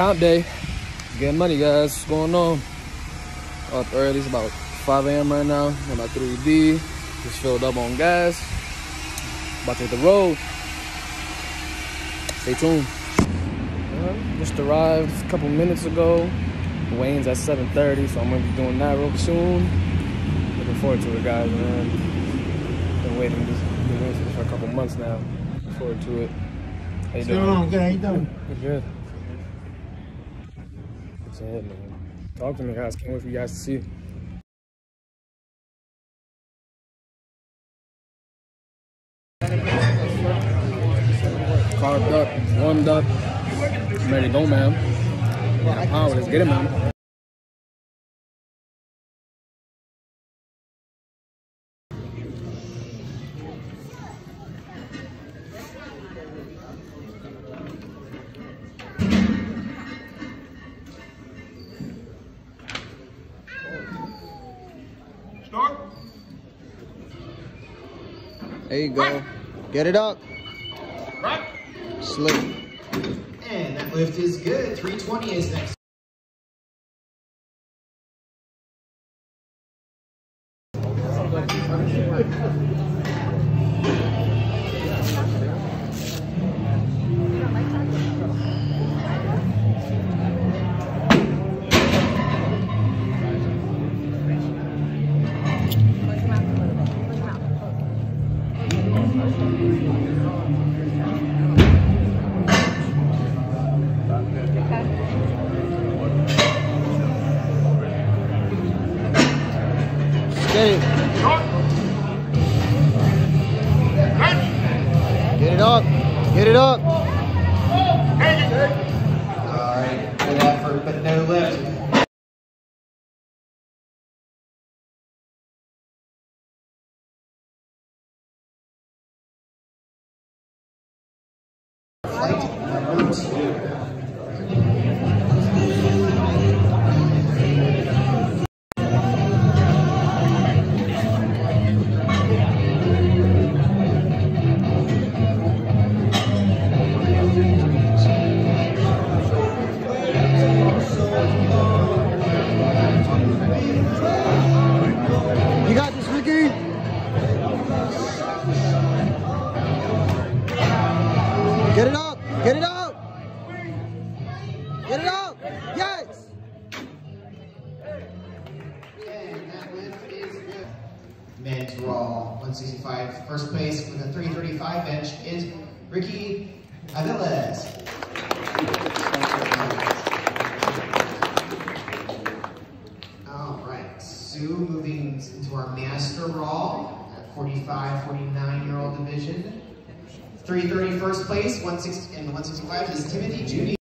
comp day. Getting money, guys. What's going on? Up early. It's about 5 a.m. right now. I'm about 3D. Just filled up on gas. About to hit the road. Stay tuned. just arrived a couple minutes ago. Weigh-ins at 7.30, so I'm gonna be doing that real soon. Looking forward to it, guys, man. Been waiting, this, been waiting for this for a couple months now. Looking forward to it. How you doing? Good. How you doing? Good, good. It, man. Talk to me, guys. Can't wait for you guys to see. Carved up, warmed up. Ready to go, man. Power. Let's get it, man. There you go. Get it up. Right. Slick. And that lift is good. 320 is next. Get it. Get it up. Get it up. Take it. All right, good effort, but no lift. Men's Raw 165. First place with a 335 bench is Ricky Aviles. All right, Sue moving into our Master Raw at 45, 49 year old division. 330 first place, 160, and 165 is Timothy Judy.